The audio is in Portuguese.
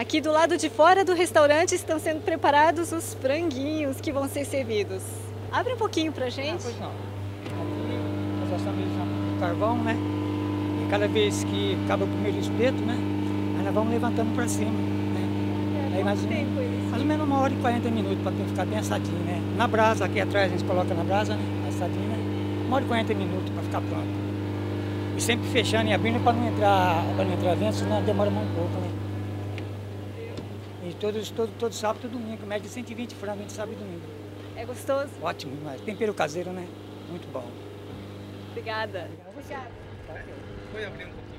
Aqui do lado de fora do restaurante estão sendo preparados os franguinhos que vão ser servidos. Abre um pouquinho pra gente. Ah, pois não. Aqui nós estamos no carvão, né? E cada vez que acaba o primeiro espeto, né? Aí nós vamos levantando para cima, né? Aí mais, tempo isso? mais ou menos uma hora e 40 minutos para ficar bem assadinho, né? Na brasa, aqui atrás a gente coloca na brasa, né? Assadinho, né? Uma hora e 40 minutos para ficar pronto. E sempre fechando e abrindo para não entrar, para não entrar vento, senão demora mais um pouco, né? E todos, todo, todo sábado e domingo, média de 120 frangos entre sábado e domingo. É gostoso? Ótimo demais. Tempero caseiro, né? Muito bom. Obrigada. Obrigada. Ok. Foi abrir um pouquinho.